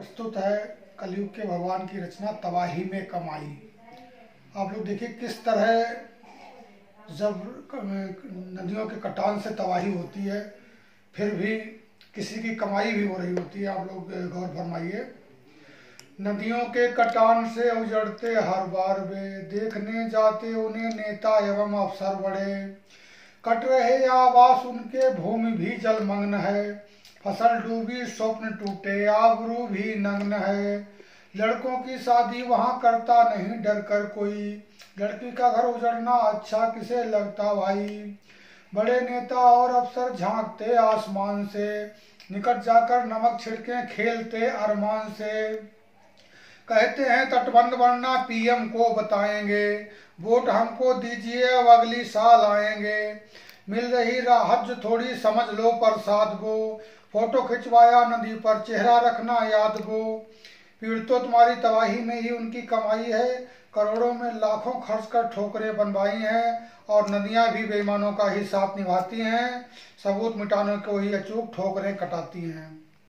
प्रस्तुत है कलयुग के भगवान की रचना तबाही में कमाई। आप लोग देखिए किस तरह जब नदियों के कटान से तबाही होती है, फिर भी किसी की कमाई भी हो रही होती है। आप लोग गौर फरमाइए। नदियों के कटान से उजड़ते हर बार वे, देखने जाते उन्हें नेता एवं अफसर बड़े। कट रहे आवास उनके, भूमि भी जलमग्न है। फ़सल डूबी, स्वप्न टूटे, आबरू भी नग्न है। लड़कों की शादी वहाँ करता नहीं डर कर कोई। लड़की का घर उजड़ना अच्छा किसे लगता भाई? बड़े नेता और अफसर झांकते आसमान से। निकट जाकर नमक छिड़के खेलते अरमान से। कहते हैं, तटबंध बनना पीएम को बताएँगे। वोट हमको दीजिए, अब अगली साल आएँगे। मिल रही राहत जो थोड़ी समझ लो प्रसाद गो। फ़ोटो खिंचवाया नदी पर, चेहरा रखना याद गो। पीड़ितों तुम्हारी तबाही में ही उनकी कमाई है। करोड़ों में लाखों खर्च कर ठोकरें बनवाई हैं और नदियाँ भी बेईमानों का ही साथ निभाती हैं। सबूत मिटाने को ही अचूक ठोकरें कटाती हैं।